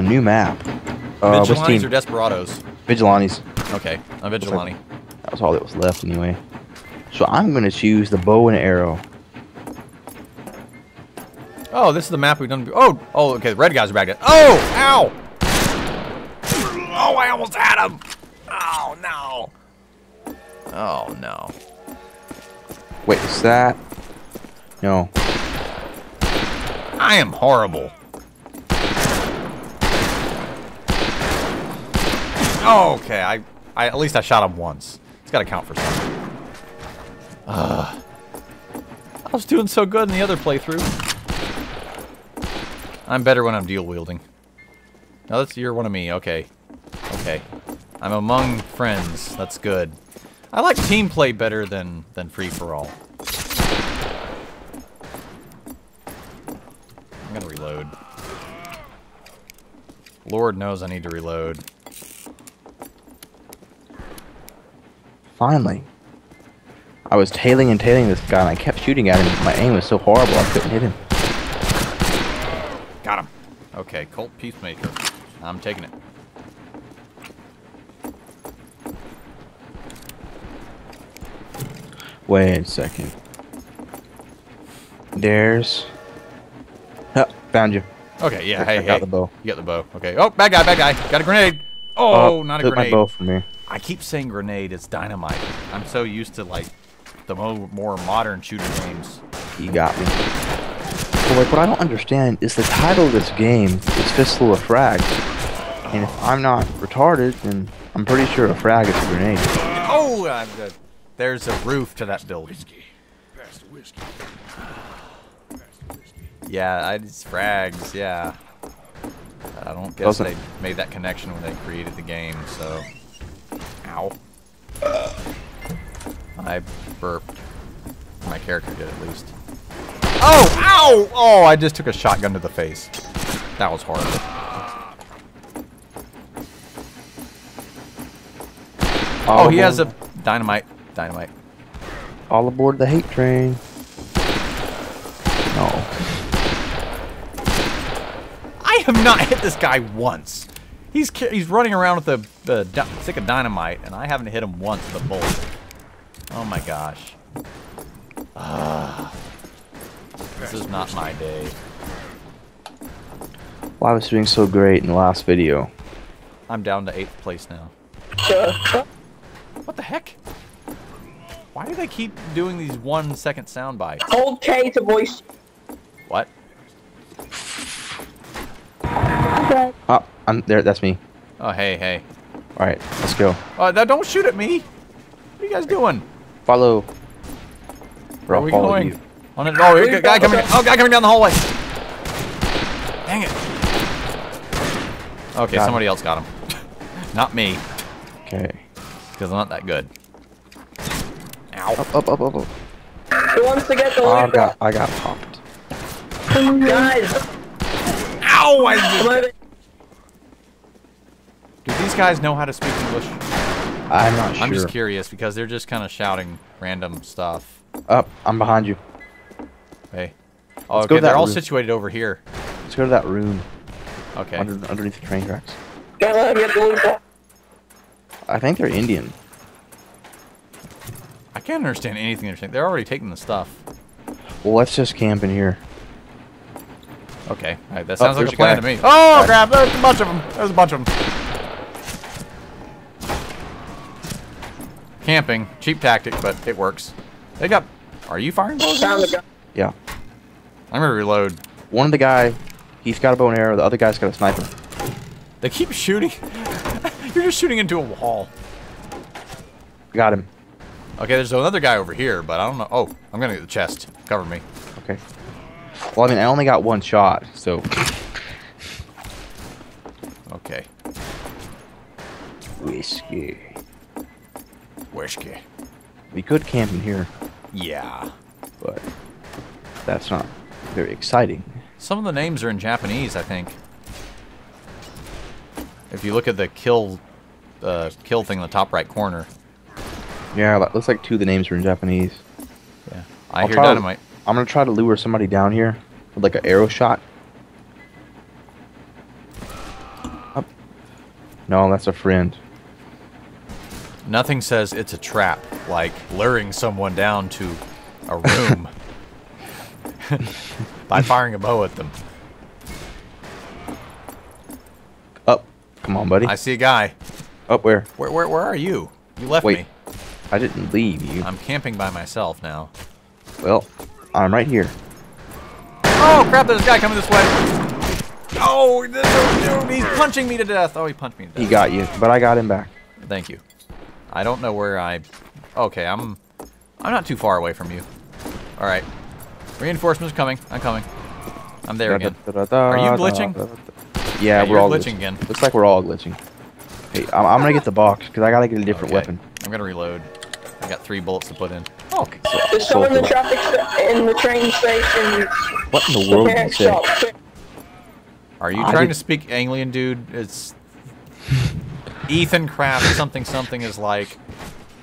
a new map. Uh, Vigilantes team? or Desperados? Vigilantes. Okay, a vigilante. That was all that was left anyway. So I'm gonna choose the bow and arrow. Oh, this is the map we've done. Oh, oh, okay. The red guys are back. At, oh, ow! Oh, I almost had him. Oh no. Oh no. Wait, is that? No. I am horrible. Oh, okay. I, I at least I shot him once. It's got to count for something. Ugh. I was doing so good in the other playthrough. I'm better when I'm dual wielding. Now that's you're one of me. Okay. Okay. I'm among friends. That's good. I like team play better than than free for all. I'm gonna reload. Lord knows I need to reload. Finally. I was tailing and tailing this guy, and I kept shooting at him. My aim was so horrible, I couldn't hit him. Got him. Okay, Colt Peacemaker. I'm taking it. Wait a second. There's. Oh, found you. Okay, yeah, I hey, got hey. the bow. You got the bow. Okay. Oh, bad guy, bad guy. Got a grenade. Oh, oh not a grenade. my bow from me. I keep saying grenade. It's dynamite. I'm so used to like the mo more modern shooter games. You got me. But like, what I don't understand is the title of this game is Fistful of Frags. And if I'm not retarded, then I'm pretty sure a frag is a grenade. Oh, uh, the- there's a roof to that building. Yeah, I just frags. Yeah. I don't guess Doesn't- they made that connection when they created the game. So, ow. I burped. My character did at least. Oh! Ow! Oh! I just took a shotgun to the face. That was horrible. All Oh, he has a dynamite. Dynamite. All aboard the hate train. No. I have not hit this guy once. He's he's running around with the the stick of dynamite, and I haven't hit him once with a bullet. Oh my gosh. Ah. this is not my day. Well, I was doing so great in the last video. I'm down to eighth place now. What the heck? Why do they keep doing these one second sound bites? Hold K to voice. What? Oh, I'm there. That's me. Oh hey hey. All right, let's go. Oh, now don't shoot at me. What are you guys doing? Follow. Where are I'll we follow going? you. On it. Oh, here- guy coming. Oh, guy coming down the hallway. Dang it. Okay, Got somebody else got him. not me, Okay. because I'm not that good. Ow. Up, up, up, up, up. Who wants to get the Oh, I loot got, I got popped. Guys, Ow! I come just... Do these guys know how to speak English? I'm not sure. I'm just curious because they're just kind of shouting random stuff. Up, I'm behind you. Hey. Oh, Let's go okay, they're all room. situated over here. Let's go to that room Okay. under, underneath the train tracks. Come on, get the loot box. I think they're Indian. I can't understand anything they're saying. They're already taking the stuff. Well, let's just camp in here. Okay, all right, that oh, sounds like there's a plan a to me. Oh, crap! There's a bunch of them. There's a bunch of them. Camping, cheap tactic, but it works. They got. Are you firing those? Found the guy. Yeah. I'm gonna reload. One of the guy, he's got a bow and arrow. The other guy's got a sniper. They keep shooting. You're just shooting into a wall. Got him. Okay, there's another guy over here, but I don't know. Oh, I'm gonna get the chest. Cover me. Okay. Well, I mean, I only got one shot, so Okay. whiskey. Whiskey. We could camp in here, Yeah. but that's not very exciting. Some of the names are in Japanese, I think. If you look at the kill, uh, kill thing in the top right corner. Yeah, that looks like two of the names are in Japanese. Yeah. I I'll hear dynamite. I'm gonna try to lure somebody down here with like an arrow shot. Up. No, that's a friend. Nothing says it's a trap like luring someone down to a room by firing a bow at them. Up. Come on, buddy. I see a guy. Up where? Where where where are you? You left Wait. me. I didn't leave you. I'm camping by myself now. well, I'm right here. Oh crap! There's a guy coming this way. Oh, no, he's punching me to death. Oh, he punched me to death. He got you, but I got him back. Thank you. I don't know where I. Okay, I'm. I'm not too far away from you. All right. Reinforcements coming. I'm coming. I'm there again. Are you glitching? Yeah, Yeah, we're all glitching again. Looks like we're all glitching. Hey, I'm, I'm gonna get the box because I gotta get a different Okay, weapon. I'm gonna reload. I got three bullets to put in. Oh. There's someone in the traffic in the train station. What in the world did you say? Are you I trying did- to speak alien, dude? It's Ethan Craft something something is like.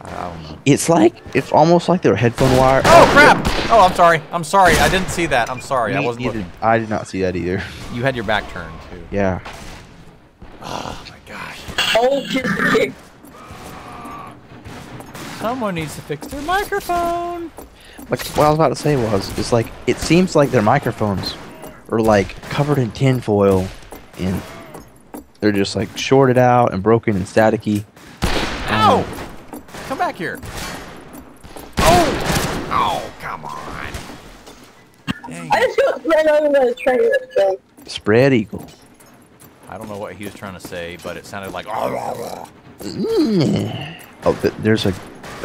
I don't know. It's like it's almost like their headphone wire. Oh crap! Oh, I'm sorry. I'm sorry. I didn't see that. I'm sorry. I wasn't neither. looking. I did not see that either. You had your back turned too. Yeah. Oh my gosh. Oh, kiss the kick. Someone needs to fix their microphone. Like what I was about to say was, it's like it seems like their microphones are like covered in tinfoil, and they're just like shorted out and broken and staticky. Ow! Come back here. Oh! Oh, come on. Dang. I just got ran over by the train. Thing. Spread eagle. I don't know what he was trying to say, but it sounded like. Mm. Oh, th- there's a.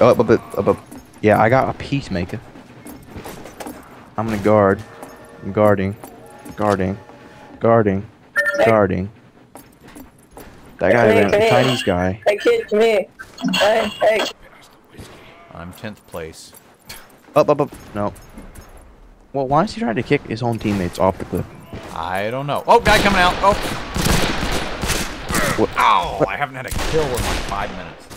Oh, but, but, oh, but, yeah, I got a peacemaker. I'm gonna guard. I'm guarding. Guarding. Guarding. Guarding. That guy ran, the Chinese guy. Hey, kid, come here. Hey, hey. I'm 10th place. Up, up, up. No. Well, why is he trying to kick his own teammates off the cliff? I don't know. Oh, guy coming out. Oh. What? Ow! I haven't had a kill in like five minutes.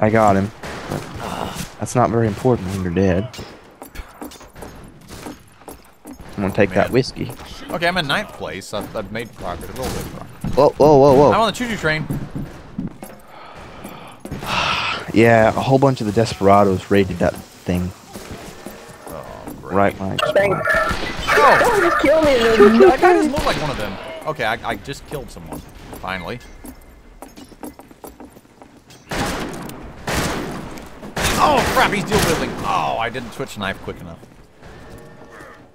I got him. But That's not very important when you're dead. I'm gonna take that whiskey. Okay, I'm in ninth place. I've, I've made progress. A little bit of progress. Whoa, whoa, whoa, I'm on the choo-choo train. Yeah, a whole bunch of the desperados raided that thing Oh, right my Thank- spot. Oh! Someone just killed me and then That killed guy doesn't look like one of them. Okay, I, I just killed someone. Finally. Oh crap, he's dual wielding. Oh, I didn't switch knife quick enough.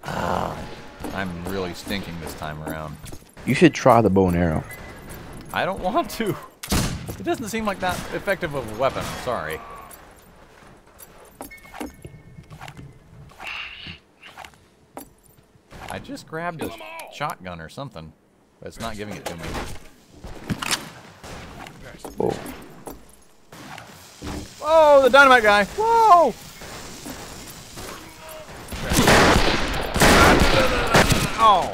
Ah, I'm really stinking this time around. You should try the bow and arrow. I don't want to. It doesn't seem like that effective of a weapon. I'm sorry. I just grabbed a shotgun or something, but it's not giving it to me. Whoa. Whoa, the dynamite guy! Whoa! Oh!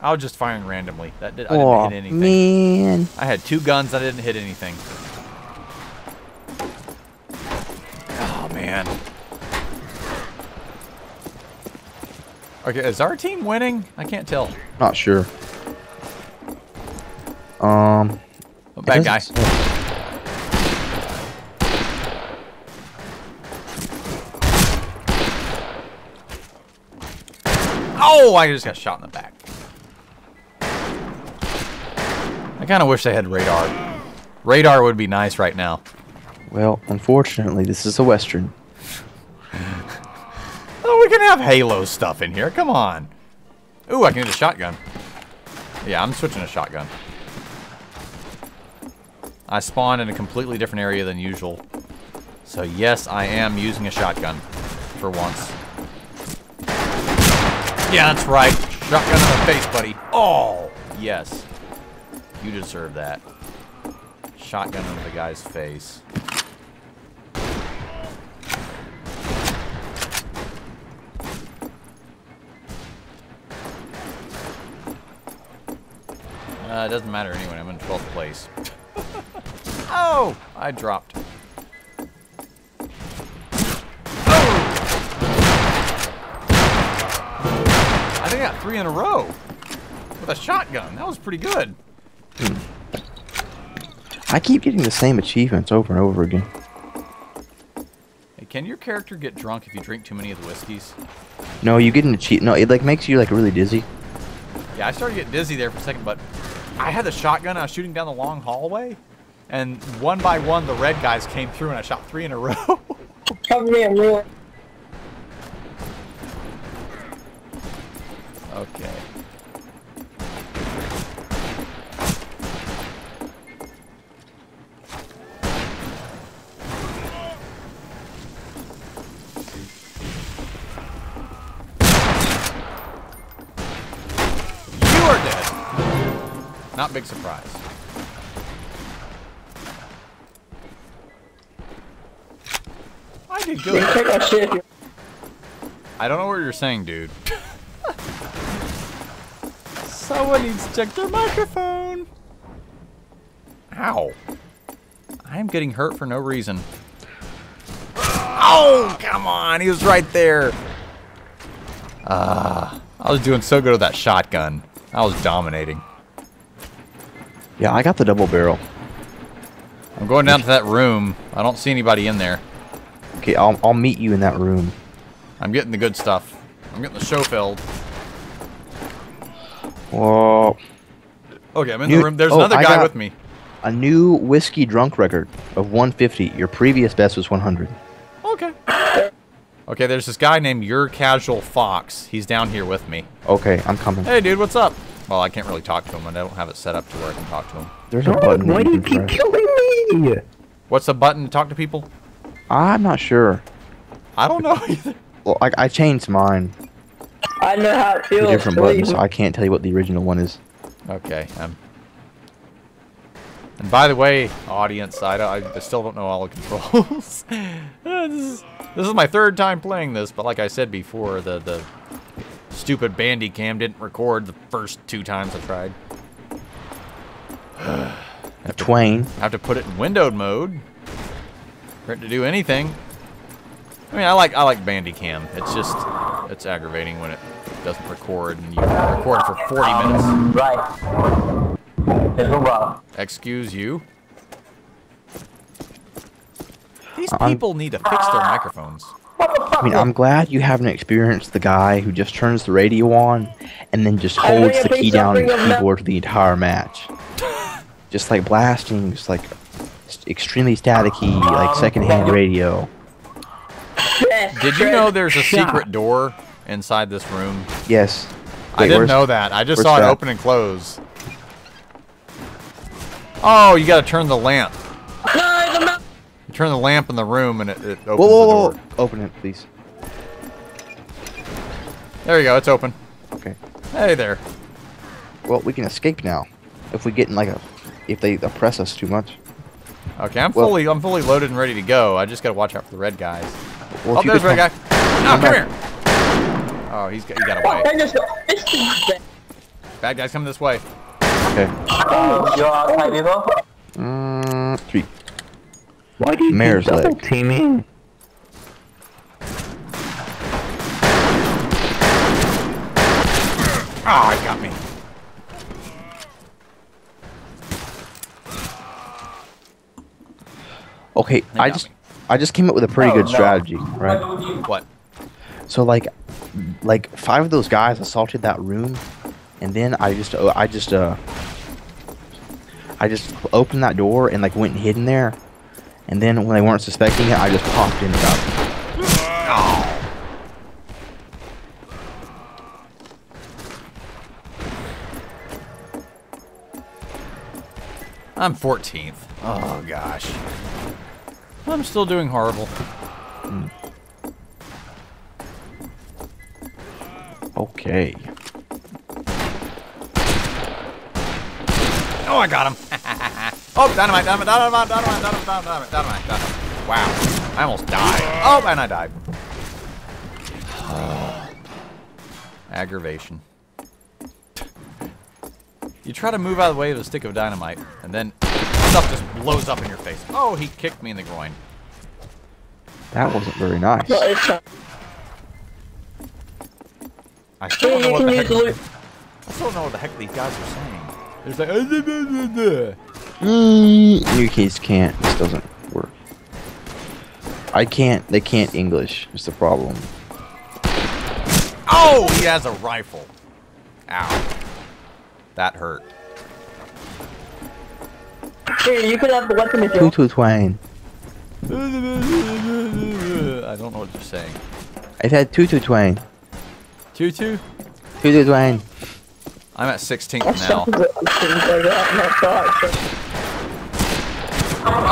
I was just firing randomly. That did, I didn't Oh, hit anything. man. I had two guns. I didn't hit anything. Oh man. Okay, is our team winning? I can't tell. Not sure. Um. Oh, bad guy. Oh, I just got shot in the back. I kind of wish they had radar. Radar would be nice right now. Well, unfortunately, this is a western. Oh, we can have Halo stuff in here. Come on. Ooh, I can get a shotgun. Yeah, I'm switching to shotgun. I spawned in a completely different area than usual. So yes, I am using a shotgun. For once. Yeah, that's right. Shotgun in the face, buddy. Oh, yes. You deserve that. Shotgun into the guy's face. Uh, it doesn't matter anyway. I'm in 12th place. oh! I dropped. Got three in a row with a shotgun. That was pretty good. I keep getting the same achievements over and over again. Hey, can your character get drunk if you drink too many of the whiskeys? No, you get an achievement. No, it like makes you like really dizzy. Yeah, I started getting dizzy there for a second, but I had the shotgun. I was shooting down the long hallway, and one by one, the red guys came through, and I shot three in a row. Cover me in real. Okay. You are dead. Not big surprise. I did good. take my shit I don't know what you're saying, dude. Someone needs to check their microphone. Ow. I'm getting hurt for no reason. Oh, come on. He was right there. Ah, I was doing so good with that shotgun. I was dominating. Yeah, I got the double barrel. I'm going down to that room. I don't see anybody in there. Okay, I'll I'll meet you in that room. I'm getting the good stuff. I'm getting the show filled. Whoa. Okay, I'm in You- the room. There's oh, another I guy got- with me. A new whiskey drunk record of 150. Your previous best was 100. Okay. Okay, there's this guy named Your Casual Fox. He's down here with me. Okay, I'm coming. Hey, dude, what's up? Well, I can't really talk to him, and I don't have it set up to where I can talk to him. There's a button. Why do you you keep press. killing me? What's the button to talk to people? I'm not sure. I don't know either. Well, I, I changed mine I know how it to feels. different believe buttons, so I can't tell you what the original one is. Okay. Um. And by the way, audience, I, I still don't know all the controls. This, is, this is my third time playing this, but like I said before, the the stupid Bandicam didn't record the first two times I tried. The Twain. I have to put it in windowed mode for it to do anything. I mean, I like I like Bandicam. It's just it's aggravating when it doesn't record and you record for 40 minutes. Right. It's over. Excuse you. These I'm- people need to fix their microphones. I mean, I'm glad you haven't experienced the guy who just turns the radio on and then just holds the key down up, on the bring a ma- keyboard for the entire match. just like blasting, just like extremely staticky, like secondhand radio. Did you know there's a secret door inside this room? Yes. I didn't know that. I just saw it that? open and close. Oh, you gotta turn the lamp. No, the. You turn the lamp in the room and it, it opens Whoa, whoa, the door. whoa. Open it, please. There you go. It's open. Okay. Hey there. Well, we can escape now. If we get in like a, if they oppress us too much. Okay, I'm Well- fully I'm fully loaded and ready to go. I just gotta watch out for the red guys. Well, oh, if you there's could guy. No, come come here. Oh, he's got, he got away. I just it's just Bad guys coming this way. Okay. Uh, you're outside evil? Mm, three. Why do you Mare's keep double teaming? Oh, he got me. Okay, They I just, me. I just came up with a pretty Oh, good no. strategy, right? What? So like, like five of those guys assaulted that room, and then I just, uh, I just, uh, I just opened that door and like went and hid in there, and then when they weren't suspecting it, I just popped in about. I'm 14th. Oh gosh. I'm still doing horrible. Hmm. Okay. Oh, I got him. oh, dynamite, dynamite, dynamite, dynamite, dynamite, dynamite, dynamite, dynamite. Wow. I almost died. Oh, and I died. Uh, aggravation. You try to move out of the way of a stick of dynamite, and then stuff just blows up in your face. Oh, he kicked me in the groin. That wasn't very nice. no, it's not. I still don't know what the heck. I still don't know what the heck these guys are saying. It's like. "Uh, Mm, you kids can't. This doesn't work. I can't. They can't English. It's the problem. Oh, he has a rifle. Ow. That hurt. Here, you can have the weapon if you Two want. to twain. I don't know what you're saying. I said two to twain. Tutu? Two to twain. I'm at 16th That now. sounds like things like that, not thought.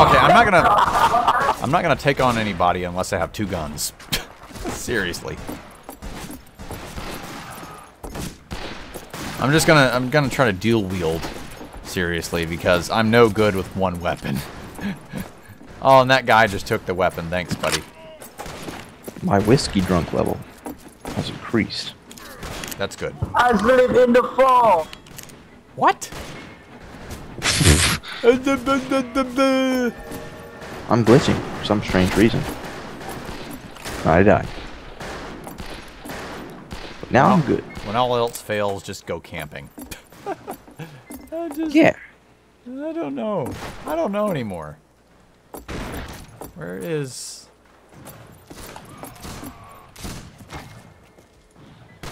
Okay, I'm not gonna. I'm not gonna take on anybody unless I have two guns. Seriously. I'm just gonna. I'm gonna try to dual wield. Seriously, because I'm no good with one weapon. oh, and that guy just took the weapon. Thanks, buddy. My whiskey drunk level has increased. That's good. I slid in the fall. What? I'm glitching for some strange reason. I die. But now I'm good. When all else fails, just go camping. I just, Yeah. I don't know. I don't know anymore. Where is...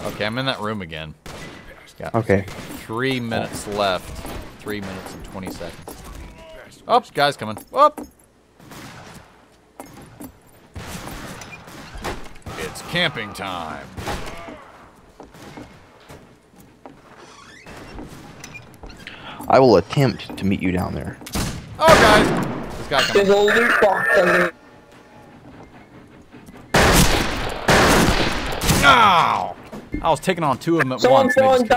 Okay, I'm in that room again. Got Okay. three minutes left. Three minutes and 20 seconds. Oh, guy's coming. Up. It's camping time. I will attempt to meet you down there. Oh, guys. This guy There's coming. a loot box under Ow! I was taking on two of them at Someone once.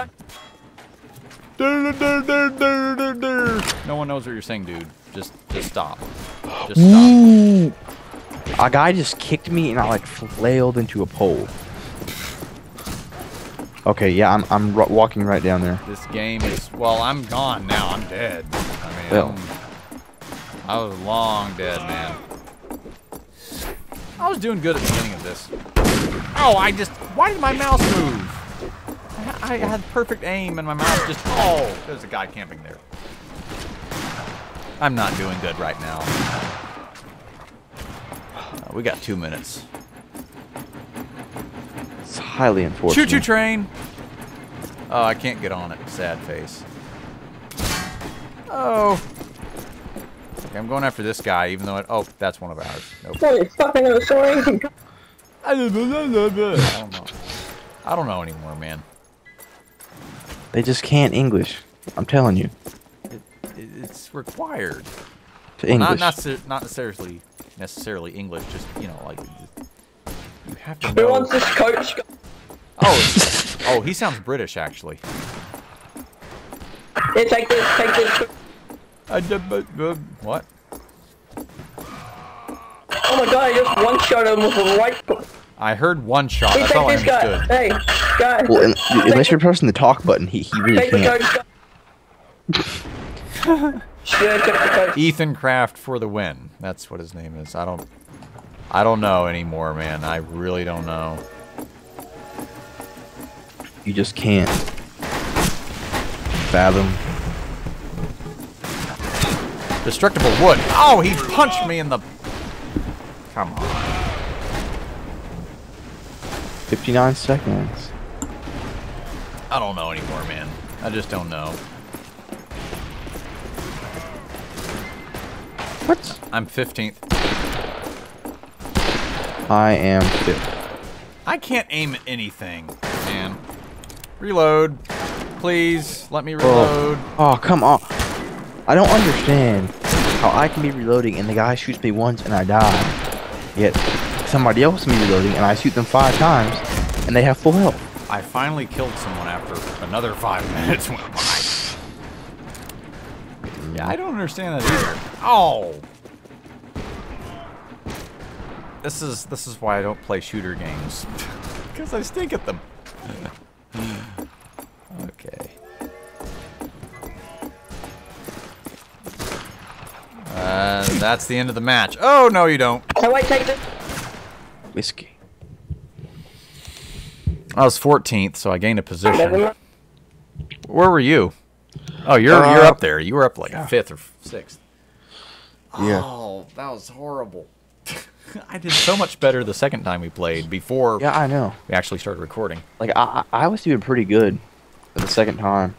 No one knows what you're saying, dude. Just, just stop. Just stop. Ooh. A guy just kicked me and I like flailed into a pole. Okay, yeah, I'm I'm walking right down there. This game is well. I'm gone now. I'm dead. I mean, Well. I was long dead, man. I was doing good at the beginning of this. Oh, I just. Why did my mouse move? I, I had perfect aim and my mouse just. Oh, there's a guy camping there. I'm not doing good right now. Uh, we got two minutes. It's highly unfortunate. Choo choo train. Oh, I can't get on it. Sad face. Oh. Okay, I'm going after this guy, even though it. Oh, that's one of ours. Nope. Holy fucking I'm sorry. I don't know. I don't know anymore, man. They just can't English. I'm telling you. It, it's required. To Well, English. Not not not necessarily necessarily English. Just you know, like you have to know... Who wants this coach? Oh, oh, he sounds British actually. Yeah, take this, take this. I did, but, uh, what? Oh my god, I just one shot him with a rifle. I heard one shot. Hey, That's all I take this guy. understood. Hey, guy. well, un- unless you're pressing the talk button, he, he really Take can't. coach. Should have took the coach. Ethan Kraft for the win. That's what his name is. I don't I don't know anymore, man. I really don't know. You just can't fathom. Destructible wood. Oh, he punched me in the Come on. 59 seconds. I don't know anymore, man. I just don't know. What? I'm 15th. I am fifth. I can't aim at anything, man. Reload. Please, let me reload. Oh, come on. I don't understand how I can be reloading and the guy shoots me once and I die. Yet somebody else can be reloading and I shoot them five times and they have full health. I finally killed someone after another five minutes went by. Yeah, I don't understand that either. Oh! This is this is why I don't play shooter games. Because I stink at them. that's the end of the match. Oh, no, you don't. So wait, take this. Whiskey. I was 14th, so I gained a position. Where were you? Oh, you're you're Uh, up there. You were up like yeah. fifth or sixth. Yeah. Oh, that was horrible. I did so much better the second time we played before Yeah, I know. we actually started recording. Like I, I I was doing pretty good for the second time.